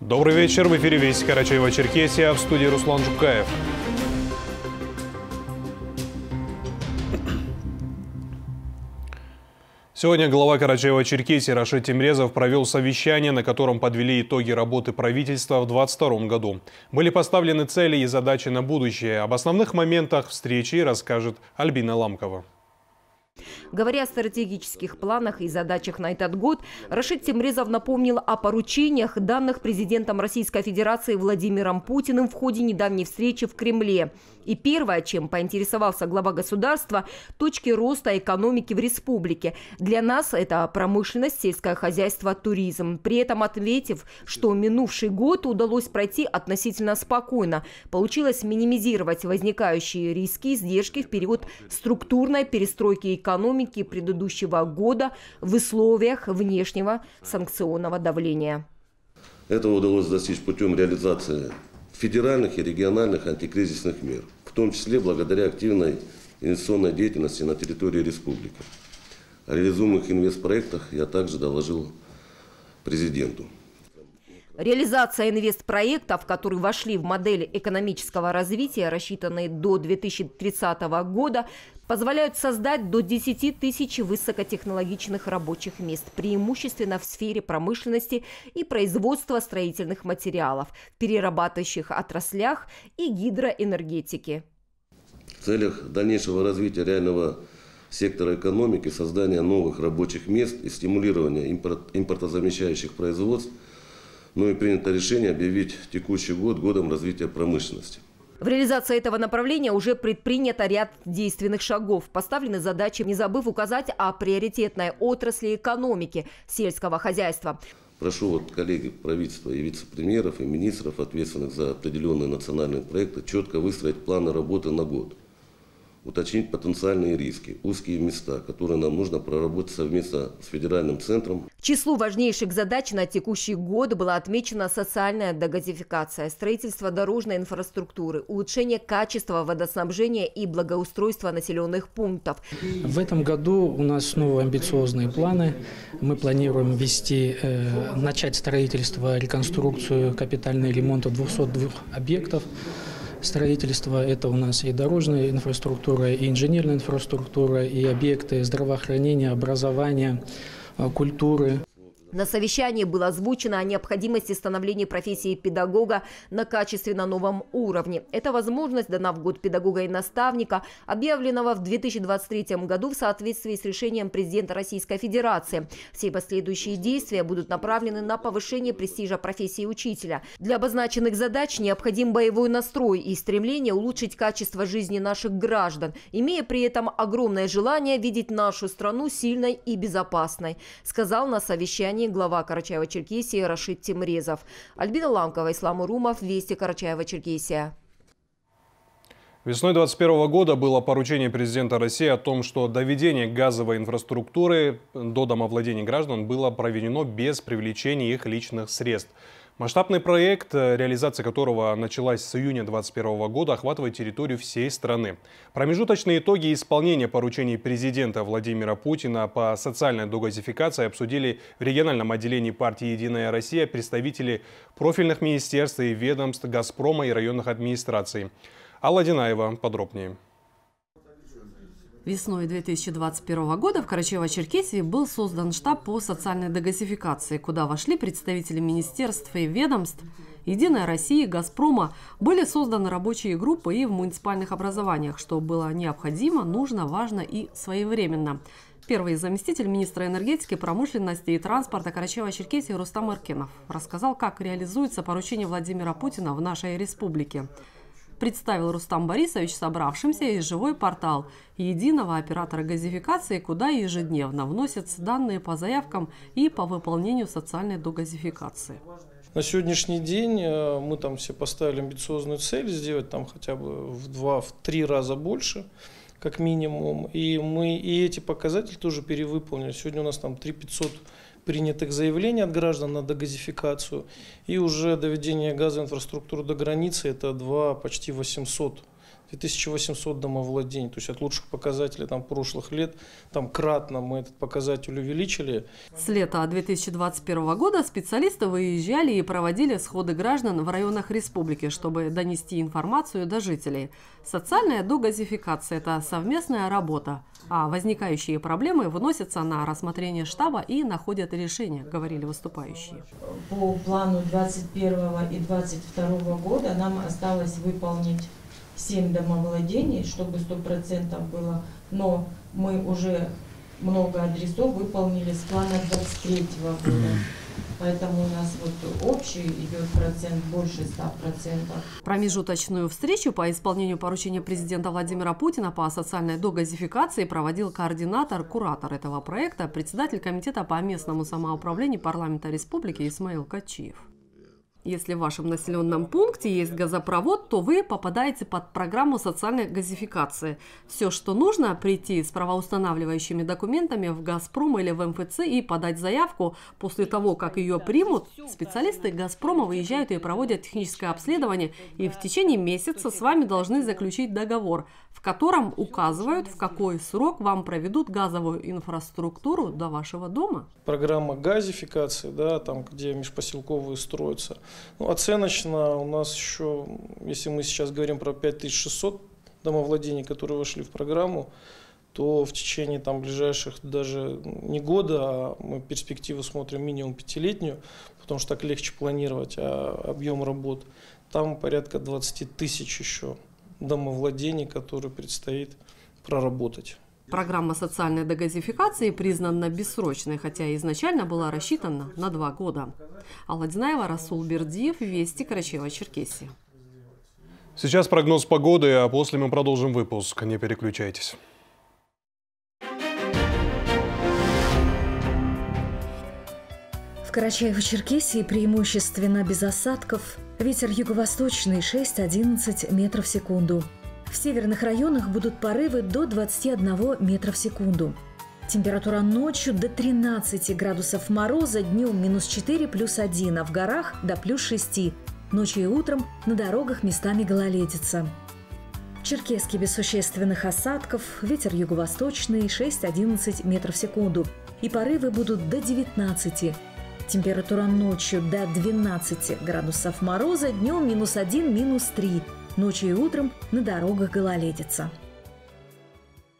Добрый вечер. В эфире Вести Карачаева-Черкесия. В студии Руслан Жукаев. Сегодня глава Карачаева-Черкесии Рашид Тимрезов провел совещание, на котором подвели итоги работы правительства в 2022 году. Были поставлены цели и задачи на будущее. Об основных моментах встречи расскажет Альбина Ламкова. Говоря о стратегических планах и задачах на этот год, Рашид Тимрезов напомнил о поручениях, данных президентом Российской Федерации Владимиром Путиным в ходе недавней встречи в Кремле. И первое, чем поинтересовался глава государства – точки роста экономики в республике. Для нас это промышленность, сельское хозяйство, туризм. При этом ответив, что минувший год удалось пройти относительно спокойно. Получилось минимизировать возникающие риски и издержки в период структурной перестройки экономики предыдущего года в условиях внешнего санкционного давления. Этого удалось достичь путем реализации федеральных и региональных антикризисных мер – в том числе благодаря активной инвестиционной деятельности на территории республики. О реализуемых инвестпроектах я также доложил президенту. Реализация инвестпроектов, которые вошли в модель экономического развития, рассчитанные до 2030 года, позволяют создать до 10 тысяч высокотехнологичных рабочих мест, преимущественно в сфере промышленности и производства строительных материалов, перерабатывающих отраслях и гидроэнергетики. В целях дальнейшего развития реального сектора экономики, создания новых рабочих мест и стимулирования импорт, импортозамещающих производств – ну и принято решение объявить текущий год годом развития промышленности. В реализации этого направления уже предпринято ряд действенных шагов. Поставлены задачи, не забыв указать о приоритетной отрасли экономики сельского хозяйства. Прошу вот коллеги правительства и вице-премьеров, и министров, ответственных за определенные национальные проекты, четко выстроить планы работы на год уточнить потенциальные риски, узкие места, которые нам нужно проработать совместно с федеральным центром. К числу важнейших задач на текущий год была отмечена социальная дегазификация, строительство дорожной инфраструктуры, улучшение качества водоснабжения и благоустройства населенных пунктов. В этом году у нас снова амбициозные планы. Мы планируем ввести, э, начать строительство, реконструкцию, капитальный ремонт 202 объектов строительства. Это у нас и дорожная инфраструктура, и инженерная инфраструктура, и объекты здравоохранения, образования, э, культуры. На совещании было озвучено о необходимости становления профессии педагога на качественно новом уровне. Эта возможность дана в год педагога и наставника, объявленного в 2023 году в соответствии с решением президента Российской Федерации. Все последующие действия будут направлены на повышение престижа профессии учителя. Для обозначенных задач необходим боевой настрой и стремление улучшить качество жизни наших граждан, имея при этом огромное желание видеть нашу страну сильной и безопасной, сказал на совещании заседании глава Карачаева-Черкесии Рашид Тимрезов. Альбина Ламкова, Ислам Урумов, Вести Карачаева-Черкесия. Весной 2021 года было поручение президента России о том, что доведение газовой инфраструктуры до домовладения граждан было проведено без привлечения их личных средств. Масштабный проект, э, реализация которого началась с июня 2021 года, охватывает территорию всей страны. Промежуточные итоги исполнения поручений президента Владимира Путина по социальной догазификации обсудили в региональном отделении партии «Единая Россия» представители профильных министерств и ведомств «Газпрома» и районных администраций. Алла Динаева подробнее. Весной 2021 года в Карачаево-Черкесии был создан штаб по социальной дегазификации, куда вошли представители министерств и ведомств, Единая Россия, Газпрома. Были созданы рабочие группы и в муниципальных образованиях, что было необходимо, нужно, важно и своевременно. Первый заместитель министра энергетики, промышленности и транспорта Карачаева-Черкесии Рустам Иркинов рассказал, как реализуется поручение Владимира Путина в нашей республике представил Рустам Борисович собравшимся и живой портал единого оператора газификации, куда ежедневно вносятся данные по заявкам и по выполнению социальной догазификации. На сегодняшний день э, мы там все поставили амбициозную цель сделать там хотя бы в два, в три раза больше, как минимум. И мы и эти показатели тоже перевыполнили. Сегодня у нас там 3 500 принятых заявлений от граждан на дегазификацию. И уже доведение газоинфраструктуры до границы – это 2, почти 800 2800 домовладений. То есть от лучших показателей там, прошлых лет там кратно мы этот показатель увеличили. С лета 2021 года специалисты выезжали и проводили сходы граждан в районах республики, чтобы донести информацию до жителей. Социальная догазификация – это совместная работа, возникающие проблемы выносятся на рассмотрение штаба и находят решение, говорили выступающие. По плану 2021 и 2022 года нам осталось выполнить 7 домовладений, чтобы 100% было, но мы уже много адресов выполнили с плана 23 года. Поэтому у нас вот общий идет процент больше 100%. Промежуточную встречу по исполнению поручения президента Владимира Путина по социальной догазификации проводил координатор, куратор этого проекта, председатель комитета по местному самоуправлению парламента республики Исмаил Качиев. Если в вашем населенном пункте есть газопровод, то вы попадаете под программу социальной газификации. Все, что нужно, прийти с правоустанавливающими документами в «Газпром» или в МФЦ и подать заявку. После того, как ее примут, специалисты «Газпрома» выезжают и проводят техническое обследование, и в течение месяца с вами должны заключить договор, в котором указывают, в какой срок вам проведут газовую инфраструктуру до вашего дома. Программа газификации, да, там, где межпоселковые строятся – ну, оценочно у нас еще, если мы сейчас говорим про 5600 домовладений, которые вошли в программу, то в течение там, ближайших даже не года, а мы перспективу смотрим минимум пятилетнюю, потому что так легче планировать а объем работ. Там порядка 20 тысяч еще домовладений, которые предстоит проработать. Программа социальной дегазификации признана бессрочной, хотя изначально была рассчитана на два года. Алла Динаева, Расул Бердиев, Вести, Карачева-Черкесия. Сейчас прогноз погоды, а после мы продолжим выпуск. Не переключайтесь. В Карачаево-Черкесии преимущественно без осадков. Ветер юго-восточный 6-11 метров в секунду. В северных районах будут порывы до 21 метра в секунду. Температура ночью до 13 градусов мороза, днем минус 4 плюс 1, а в горах до плюс 6. Ночью и утром на дорогах местами гололедица. Черкески без существенных осадков, ветер юго-восточный 6-11 метров в секунду. И порывы будут до 19. Температура ночью до 12 градусов мороза, днем минус 1, минус 3. Ночью и утром на дорогах гололедица.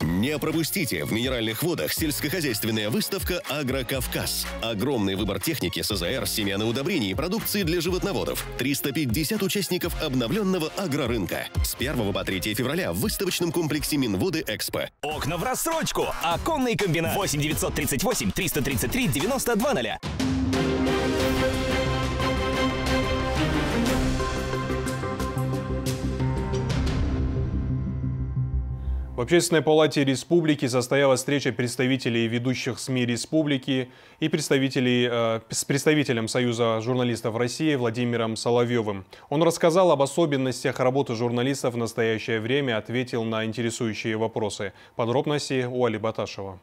Не пропустите в минеральных водах сельскохозяйственная выставка «Агрокавказ». Огромный выбор техники, СЗР, семян и удобрений и продукции для животноводов. 350 участников обновленного агрорынка. С 1 по 3 февраля в выставочном комплексе Минводы Экспо. Окна в рассрочку. Оконный комбинат. 8 938 333 92 0. В Общественной палате республики состоялась встреча представителей ведущих СМИ республики и представителей, э, с представителем Союза журналистов России Владимиром Соловьевым. Он рассказал об особенностях работы журналистов в настоящее время, ответил на интересующие вопросы. Подробности у Али Баташева.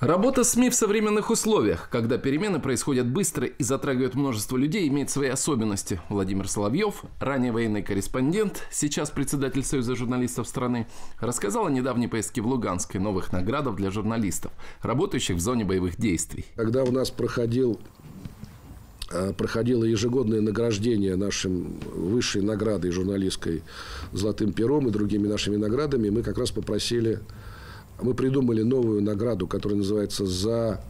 Работа СМИ в современных условиях, когда перемены происходят быстро и затрагивают множество людей, имеет свои особенности. Владимир Соловьев, ранее военный корреспондент, сейчас председатель Союза журналистов страны, рассказал о недавней поездке в Луганск и новых наградах для журналистов, работающих в зоне боевых действий. Когда у нас проходил э, проходило ежегодное награждение нашим высшей наградой журналистской «Золотым пером» и другими нашими наградами, мы как раз попросили мы придумали новую награду, которая называется «За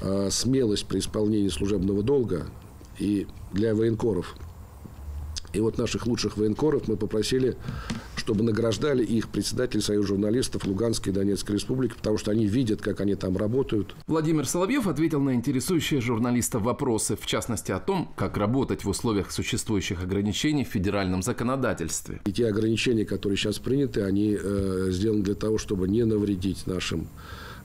э, смелость при исполнении служебного долга» и для военкоров. И вот наших лучших военкоров мы попросили чтобы награждали их председатель Союза журналистов Луганской и Донецкой республики, потому что они видят, как они там работают. Владимир Соловьев ответил на интересующие журналистов вопросы, в частности о том, как работать в условиях существующих ограничений в федеральном законодательстве. И те ограничения, которые сейчас приняты, они э, сделаны для того, чтобы не навредить нашим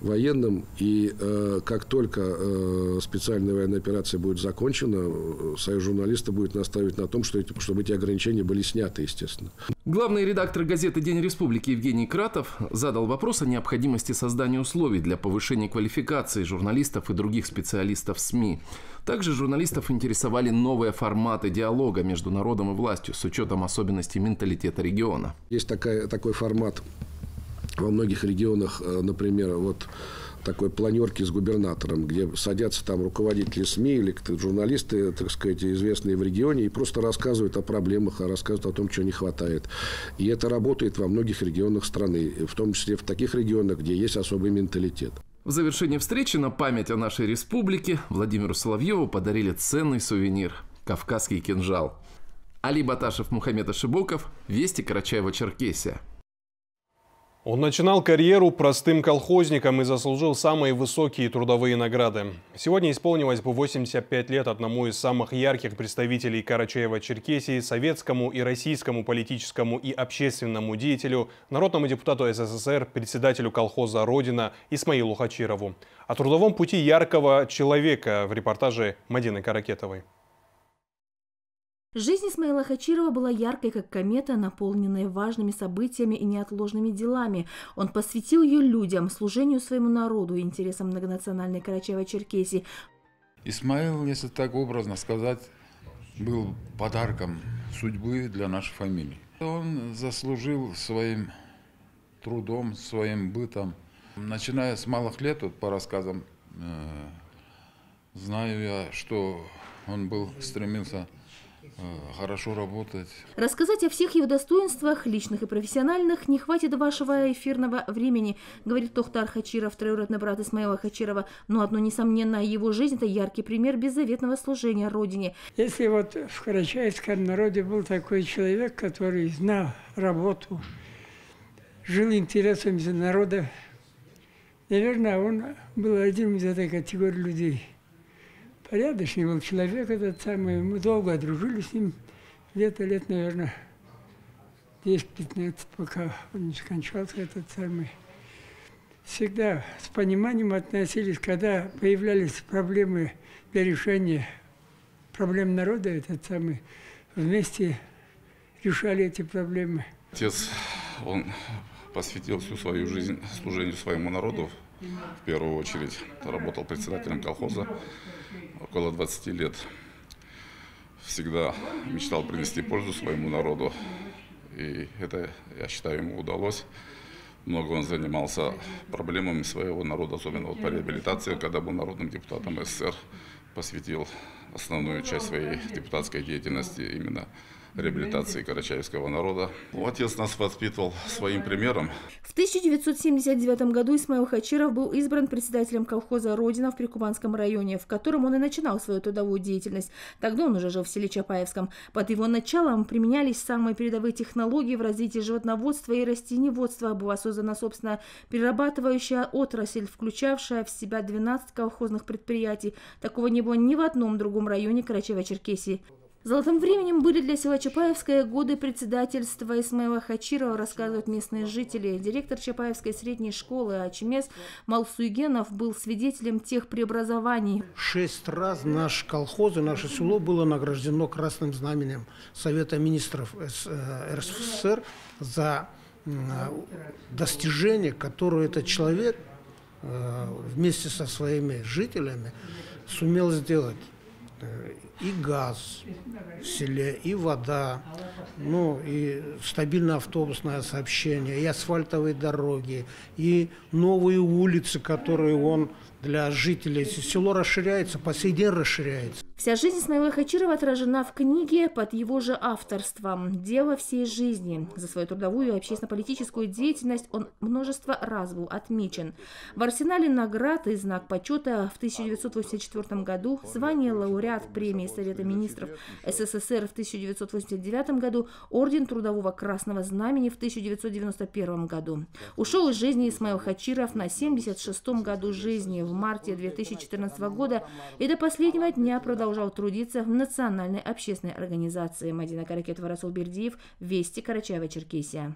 военным. И э, как только э, специальная военная операция будет закончена, э, союз журналиста будет настаивать на том, что эти, чтобы эти ограничения были сняты, естественно. Главный редактор газеты «День республики» Евгений Кратов задал вопрос о необходимости создания условий для повышения квалификации журналистов и других специалистов СМИ. Также журналистов интересовали новые форматы диалога между народом и властью с учетом особенностей менталитета региона. Есть такая, такой формат во многих регионах, э, например, вот такой планерки с губернатором, где садятся там руководители СМИ или журналисты, так сказать, известные в регионе, и просто рассказывают о проблемах, а рассказывают о том, чего не хватает. И это работает во многих регионах страны, в том числе в таких регионах, где есть особый менталитет. В завершении встречи на память о нашей республике Владимиру Соловьеву подарили ценный сувенир – кавказский кинжал. Али Баташев, Мухаммед Ашибоков, Вести Карачаева-Черкесия. Он начинал карьеру простым колхозником и заслужил самые высокие трудовые награды. Сегодня исполнилось бы 85 лет одному из самых ярких представителей Карачаева-Черкесии, советскому и российскому политическому и общественному деятелю, народному депутату СССР, председателю колхоза «Родина» Исмаилу Хачирову. О трудовом пути яркого человека в репортаже Мадины Каракетовой. Жизнь Исмаила Хачирова была яркой, как комета, наполненная важными событиями и неотложными делами. Он посвятил ее людям, служению своему народу и интересам многонациональной Карачаева-Черкесии. Исмаил, если так образно сказать, был подарком судьбы для нашей фамилии. Он заслужил своим трудом, своим бытом. Начиная с малых лет, вот по рассказам, э, знаю я, что он был, стремился хорошо работать. Рассказать о всех его достоинствах, личных и профессиональных, не хватит вашего эфирного времени, говорит Тохтар Хачиров, троюродный брат Исмаила Хачирова. Но одно несомненно, его жизнь – это яркий пример беззаветного служения Родине. Если вот в карачаевском народе был такой человек, который знал работу, жил интересами народа, наверное, он был один из этой категории людей – порядочный был человек этот самый. Мы долго дружили с ним, где-то лет, наверное, 10-15, пока он не скончался этот самый. Всегда с пониманием относились, когда появлялись проблемы для решения проблем народа, этот самый, вместе решали эти проблемы. Отец, он посвятил всю свою жизнь служению своему народу, в первую очередь работал председателем колхоза около 20 лет. Всегда мечтал принести пользу своему народу. И это, я считаю, ему удалось. Много он занимался проблемами своего народа, особенно вот по реабилитации, когда был народным депутатом СССР, посвятил основную часть своей депутатской деятельности именно реабилитации карачаевского народа. Отец нас воспитывал своим примером. В 1979 году Исмаил Хачиров был избран председателем колхоза «Родина» в Прикубанском районе, в котором он и начинал свою трудовую деятельность. Тогда он уже жил в селе Чапаевском. Под его началом применялись самые передовые технологии в развитии животноводства и растениеводства. Была создана, собственно, перерабатывающая отрасль, включавшая в себя 12 колхозных предприятий. Такого не было ни в одном другом районе Карачаева-Черкесии. Золотым временем были для села Чапаевское годы председательства Исмаила Хачирова, рассказывают местные жители. Директор Чапаевской средней школы Ачмес Малсуйгенов был свидетелем тех преобразований. Шесть раз наш колхоз и наше село было награждено красным знаменем Совета министров э, РСФСР за достижение, которое этот человек э, вместе со своими жителями сумел сделать и газ в селе, и вода, ну и стабильное автобусное сообщение, и асфальтовые дороги, и новые улицы, которые он для жителей. Село расширяется, по сей день расширяется. Вся жизнь Исмаила Хачирова отражена в книге под его же авторством «Дело всей жизни». За свою трудовую и общественно-политическую деятельность он множество раз был отмечен. В арсенале наград и знак почета в 1984 году, звание лауреат премии Совета министров СССР в 1989 году, орден Трудового Красного Знамени в 1991 году. Ушел из жизни Исмаил Хачиров на 76-м году жизни в марте 2014 года и до последнего дня продолжал трудиться в Национальной общественной организации. Мадина Каракетова, Расул Бердиев, Вести, Карачаева, Черкесия.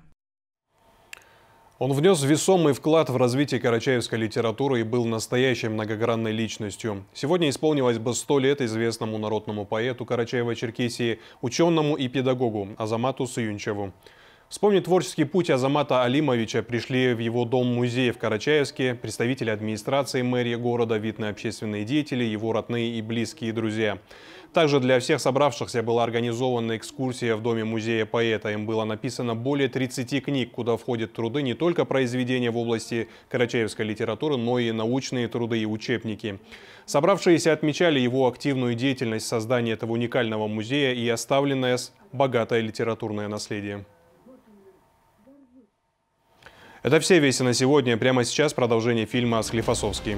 Он внес весомый вклад в развитие карачаевской литературы и был настоящей многогранной личностью. Сегодня исполнилось бы сто лет известному народному поэту Карачаева-Черкесии, ученому и педагогу Азамату Саюнчеву. Вспомнить творческий путь Азамата Алимовича пришли в его дом-музей в Карачаевске представители администрации мэрии города, видные общественные деятели, его родные и близкие друзья. Также для всех собравшихся была организована экскурсия в доме музея поэта. Им было написано более 30 книг, куда входят труды не только произведения в области карачаевской литературы, но и научные труды и учебники. Собравшиеся отмечали его активную деятельность в создании этого уникального музея и оставленное богатое литературное наследие. Это все вести на сегодня. Прямо сейчас продолжение фильма «Склифосовский».